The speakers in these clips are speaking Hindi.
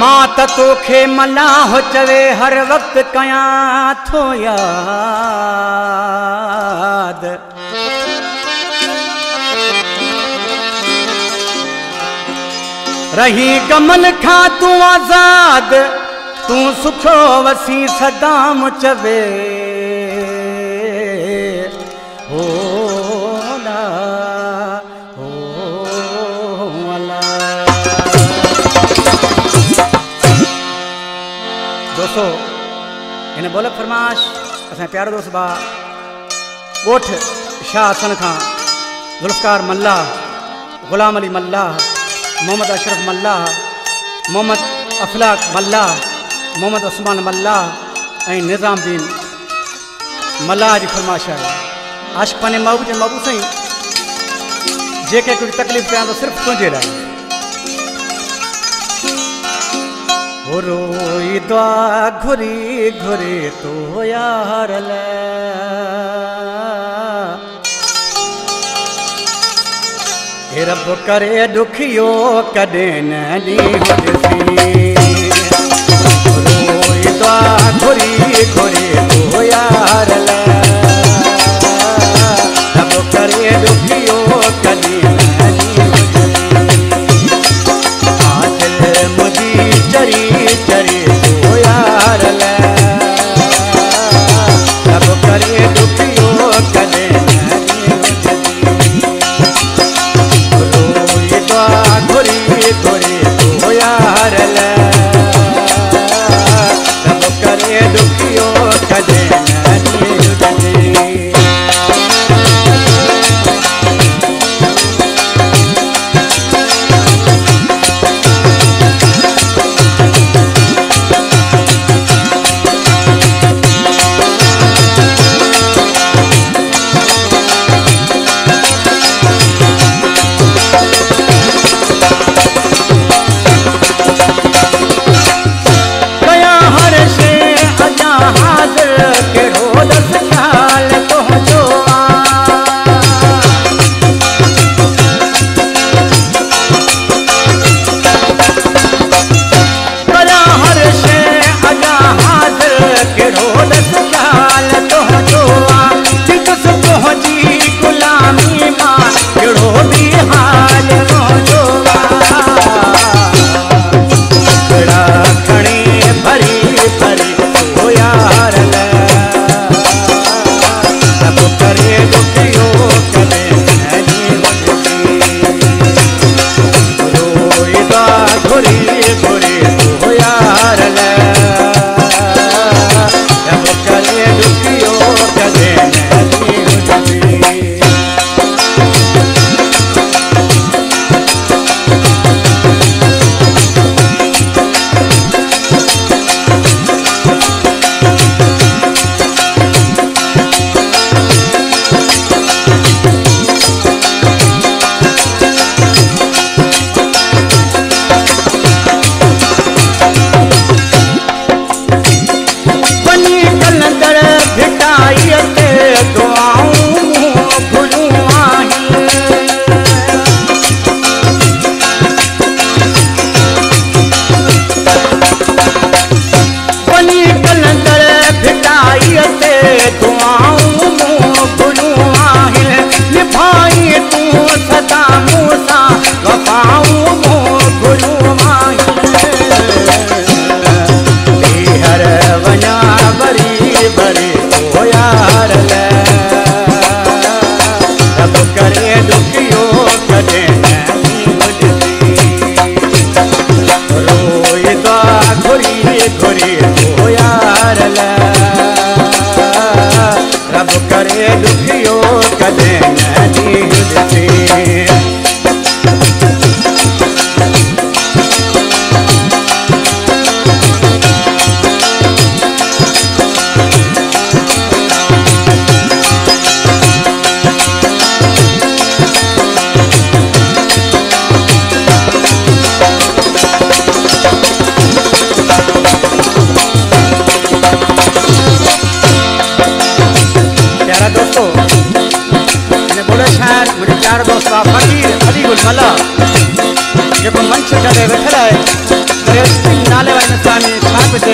माँ तोखे मलाह चवे, हर वक्त कयां थो याद। रही गमन खां तूं आज़ाद, तूं सुठो वसी सदाम चवे दोस्तों हिन बोलक फरमाश असांजा प्यारो दोस्त भाउ ॻोठ शाह हसन खां, ज़ुल्फ़कार मल्लाह, ग़ुलाम अली मल्लाह, मोहम्मद अशरफ मल्लाह, मोहम्मद अफलाक मल्लाह, मोहम्मद उस्मान मल्लाह, ऐं निज़ामुद्दीन मल्लाह जी फरमाइश आहे आशिक़ पंहिंजे महबूब जे महबूब साईं। जेके कुझु तकलीफ़ कयां थो सिर्फ़ु तुंहिंजे लाइ। हो द्वा घुरी घुरी तो यार रब करे दुखियो कॾहिं न ॾींहुं द्वा घुरी घुरी तो यार चरी लुखियो कदें नदी से।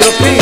the beat.